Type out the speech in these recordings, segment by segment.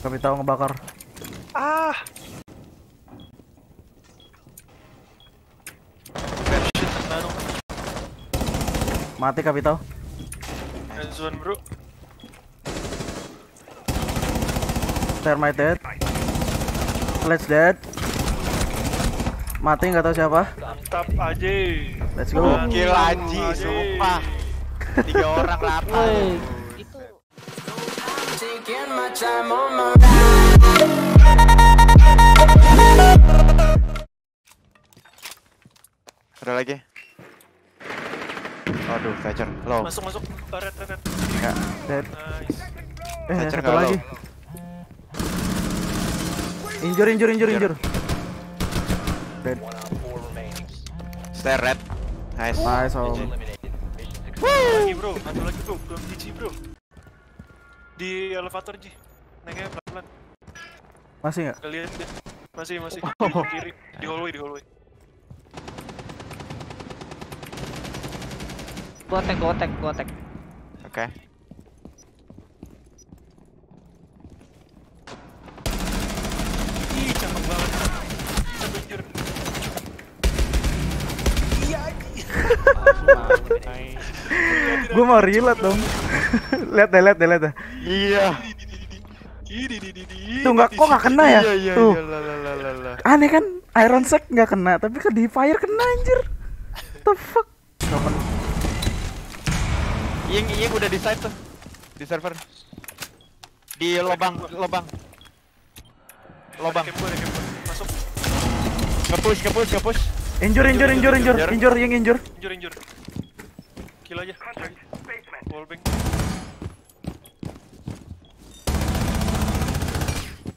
Kami tahu ngebakar. Ah! Mati kami tahu. Endzone bro. Termite dead. Let's dead. Mati nggak tahu siapa. Mantap aja. Let's go. Gokil, Anji. sumpah. Tiga orang rata. Ada lagi. Aduh, Thatcher. Low. Masuk masuk. Ah, Red red red. Enggak. Dead. Nice. Eh, Thatcher lagi. Injur, injur, injur, injur. Dead. Stay red. Nice. Nice, Om. GG. Lagi bro. Satu lagi bro. Belum G bro. Di elevator G. Naiknya pelan pelan. Masih nggak? Kalian deh. Masih masih. Oh. Di kiri. Di hallway di hallway. Gua tag, gua tag, gua tag. Oke. Ih cakep banget. Satu anjir. Iya anjir. Gue mau reload dong. lihat deh, lihat deh, lihat deh. Iya. Ih di di di di. Tuh nggak kok nggak kena ya? Iya, iya, Tuh. iya. Lah, lah, lah, lah, lah. Aneh kan? Iron Sack nggak kena, tapi ke di fire kena anjir. The fuck? Iying, Iying udah di site tuh. Di server. Di lobang, lobang. Lobang. Masuk. Nge-push, nge-push, nge-push. Injur, injur, injur, injur, Injur. injur, yang injur. Injur injur. Kill aja. kill aja. Wallbang.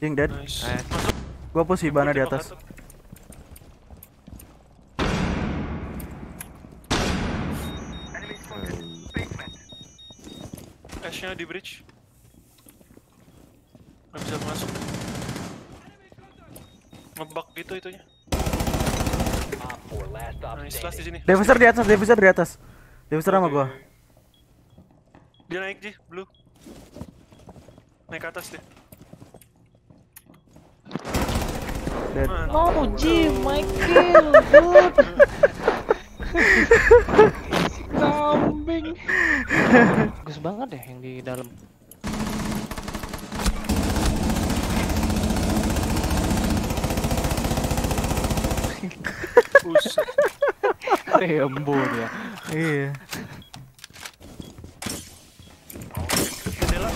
Yang dead. Nice. Nice. Masuk. Gua push Hibana di atas. Ash-nya di bridge. Nggak bisa masuk. Ngebug gitu itunya. Nice, last di sini. Deviser di atas, Deviser di atas. Deviser sama gua. Dia naik Ji, blue. Naik ke atas dia. Dead. Oh, my kill, good. Kambing. Bagus banget deh yang di dalam. Rembo dia. Iya. Jendela.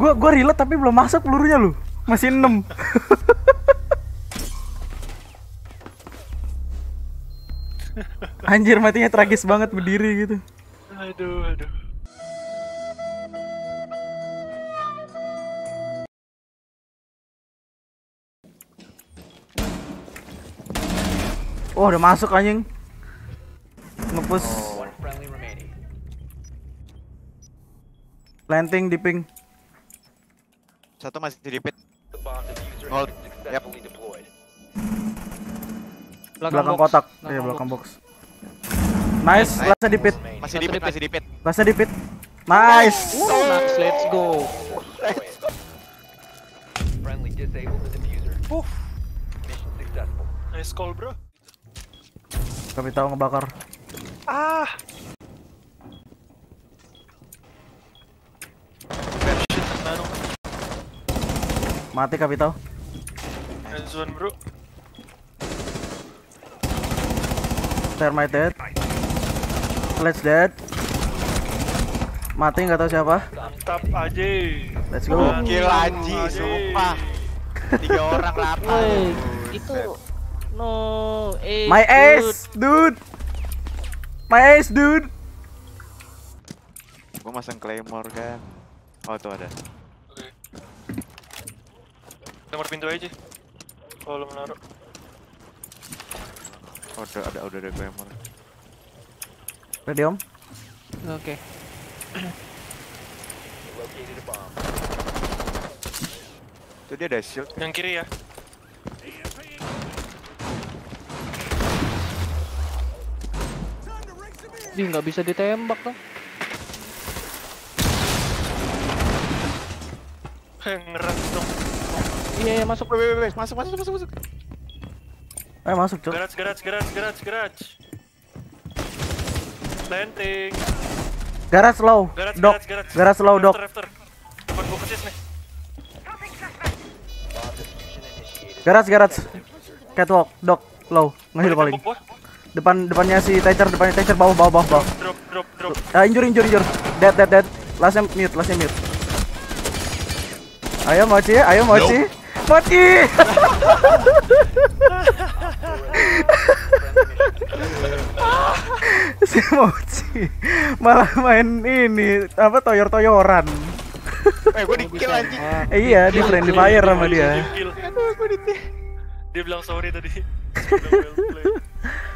Gua gua reload tapi belum masuk pelurunya lu. Masih 6. Anjir matinya tragis banget berdiri gitu. Aduh, aduh. Oh, udah masuk anjing. Ngepush planting di ping. Satu masih di pit. Hold. Yap. Belakang kotak. Iya, belakang box. Nice, Nice. lastnya di pit. Masih di pit, masih di pit. Lastnya di pit. Nice. Oh, nice, let's go. Uh. Nice call, bro. Kami tahu ngebakar. Ah. Mati kami tahu. Endzone, bro. Termite dead. Let's dead. Mati nggak tahu siapa. Mantap aja. Let's go. Gokil Anji, sumpah. Tiga orang rata. Woi, itu no eh My dude. ace, dude. My ace, dude. Gua masang claymore kan. Oh tuh ada. Nomor pintu aja. Kalau menaruh. Oh, udah ada udah ada claymore. Ready om? Oke. Itu dia ada shield. Yang kiri ya. Ih, nggak bisa ditembak dong. Eh, ngeras dong. Iya, iya masuk. Wait, wait, wait, masuk, masuk, masuk, masuk. Eh masuk cok. Garage, garage, garage, garage, garage. Planting. Garas slow. Garage, Dok. garage, garage. Garas slow dok. After, after. Depan gua persis nih. Garas garas. Catwalk dok. Low. Ngehil gua. Depan depannya si Thatcher depannya Thatcher bawah bawah bawah bawah. Drop, drop, drop. Ah injur injur injur. Dead dead dead. Lastnya mute lastnya mute. Ayo mochi ayo mochi. Mochi. si mochi malah main ini apa toyor toyoran. Eh, gua di-kill anjing. Eh, iya di friendly fire sama dia. Kill. Dia bilang sorry tadi.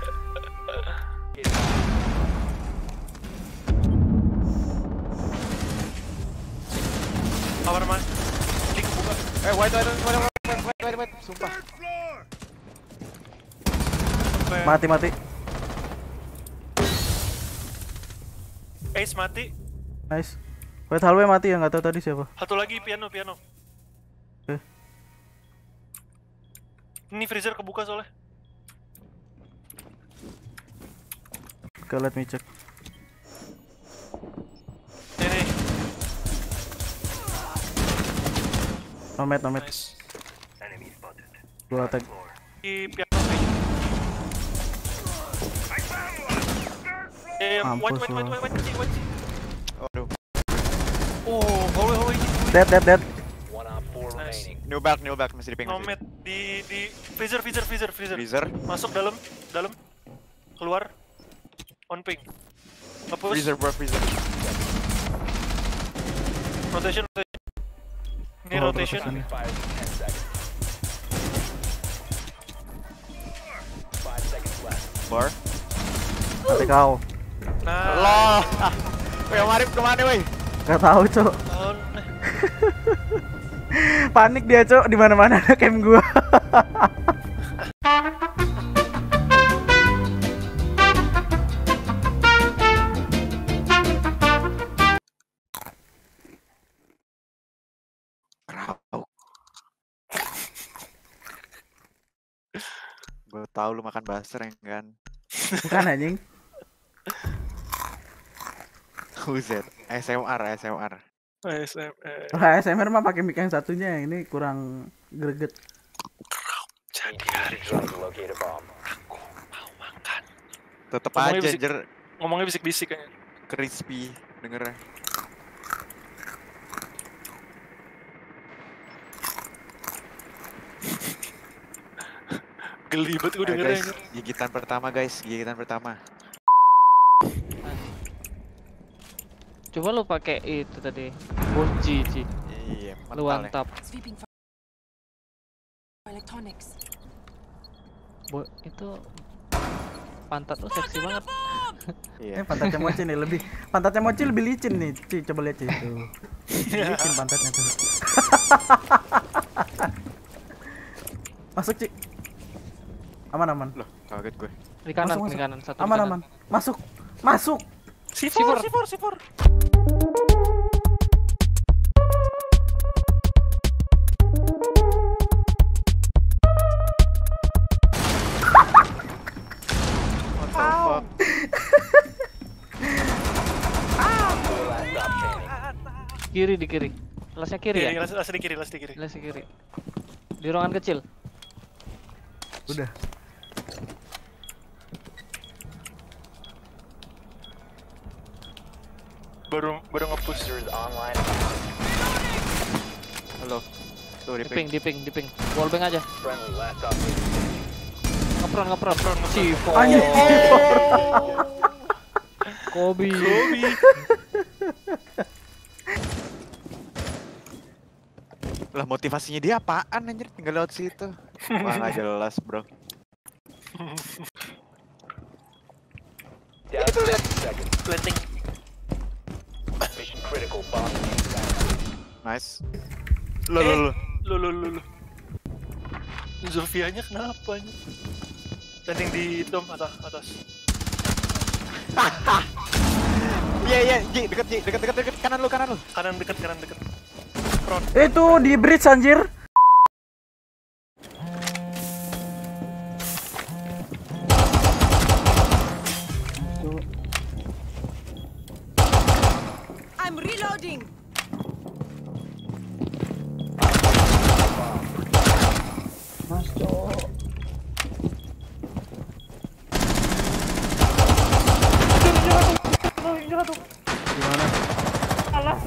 white, white, white, white, white, white, white. Ya. Mati, mati. Ace mati. Nice. White hallway mati ya, nggak tahu tadi siapa. Satu lagi piano, piano. Eh. Ini freezer kebuka soalnya. Oke, okay, let. Nomad, nomad. Dua tag. Eh, oh, oh, oh holy, holy. Dead, dead, dead. New back, new back, masih di ping. Nomad di di freezer, freezer, freezer, freezer. Freezer. Masuk dalam, dalam. Keluar. On ping. Freezer, bro, freezer. Rotation, rotation. Ini Oh, rotation. Bar. Mati kau. Nah, Loh. Weh, Marif ke mana, weh? Gak tahu cok. Panik dia cok di mana mana ada camp gua. Krauk. Gue tahu lu makan baser yang kan. Bukan anjing. Uzet. SMR, SMR. SM, eh, Lah SMR mah pakai mic yang satunya yang ini kurang greget. jadi hari ini aku mau makan. Tetep Ngomongnya aja bisik- jer Ngomongnya bisik-bisik kayaknya. crispy dengernya. Geli banget gue Ayo, dengernya. guys, gigitan pertama guys, gigitan pertama. Coba lu pakai itu tadi. Bunji, Ci. Iya, Lu ya. antap. Sweeping for electronics. Bo itu pantat lu seksi banget. Iya. Eh pantatnya mochi nih lebih pantatnya mochi lebih licin nih. Ci coba lihat Ci tuh. Licin pantatnya tuh. Masuk Ci. Aman aman. Loh, kaget gue. Di kanan, Masuk, di kanan, satu di Aman kanan. aman. Masuk. Masuk. Sifur, sifur, sifur. What the fuck? Kiri di kiri. Lasnya kiri Kiri, ya? las, las di kiri, las di kiri. Lasnya kiri. Di ruangan kecil. Udah. baru baru ngepush. online. Halo. Sorry, di ping. Wall bang aja. Ngepron, ngepron. Cifor. C4. Kobe. Kobe. lah motivasinya dia apaan anjir tinggal lewat situ. Wah, jelas, Bro. Nice. Lo lo lo. Lu lu lu lu. Zofianya kenapa nih? Landing di tom atas atas. Iya iya, Ji, deket Ji, deket deket deket kanan lu, kanan lu. Kanan dekat kanan dekat. front. Itu di bridge anjir.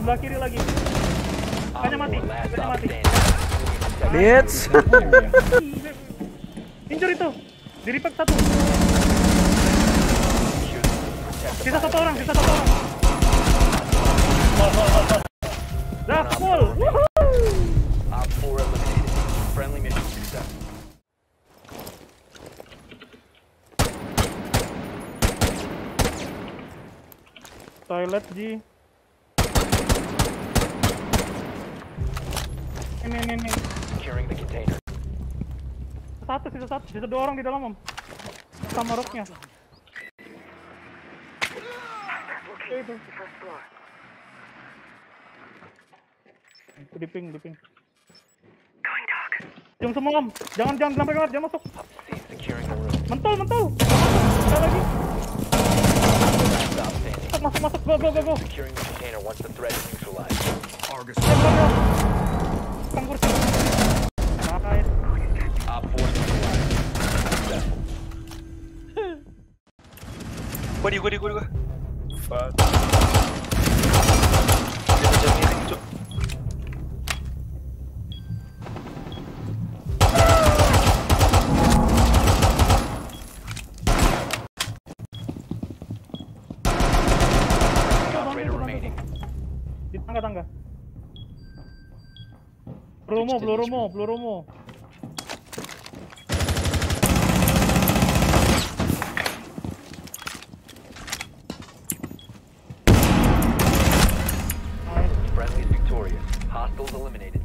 Sebelah kiri lagi. Bukannya mati, bukannya mati. Bitch. Injur itu. Di repack satu. Sisa satu orang, sisa satu orang. Dah, full. Toilet Ji. Ini ini ini. Satu sisa satu, sisa dua orang di dalam om. Sama roknya. Itu. Itu di ping, di ping. Jom semua om, jangan jangan sampai keluar, jangan masuk. Mentul, mentul. Sekali lagi. Masuk, masuk, masuk, go, go, go, go. Sekian, go, go. Tanggur sih. Nice. Gua di gua di gua di gua. Fuck. Dia Plomo, plomo, plomo. Friendly is victorious. Hostiles eliminated.